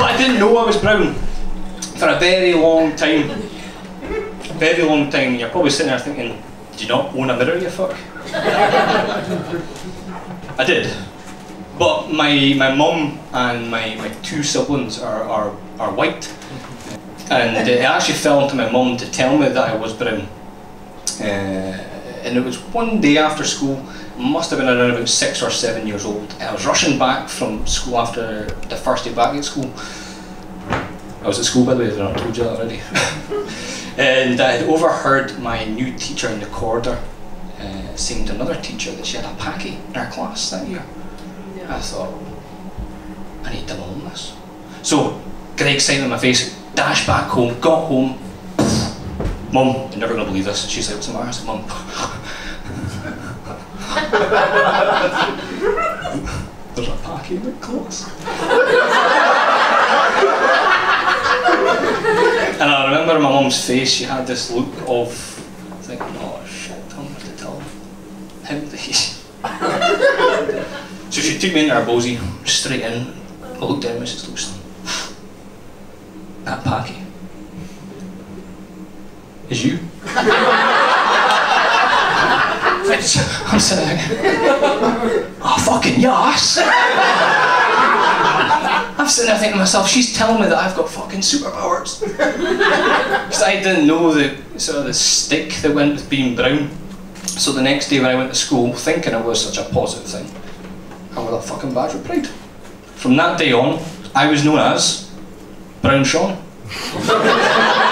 but I didn't know I was brown for a very long time. A very long time. You're probably sitting there thinking, do you not own a mirror, you fuck? I did. But my, my mum and my, my two siblings are, are, are white. And it actually fell into my mum to tell me that I was brown. Uh, and it was one day after school, must have been around about six or seven years old. I was rushing back from school after the first day back at school. I was at school by the way, I told you that already. and I had overheard my new teacher in the corridor uh, saying to another teacher that she had a packy in her class that year. I thought, I need to own this. So, great excitement on my face, dashed back home, got home. Mum, you're never going to believe this. She's like, what's the matter? I said, Mum. There's a packy my class. and I remember my mum's face, she had this look of thinking, oh shit, I'm going to tell him this. so she took me into her bosey, straight in, I looked at Mrs. Luxton. That packy is you. I'm sitting there, oh fucking yes! I'm sitting there thinking to myself, she's telling me that I've got fucking superpowers. Because I didn't know the sort of the stick that went with being brown. So the next day when I went to school, thinking it was such a positive thing, I was a fucking badge of pride. From that day on, I was known as Brown Sean.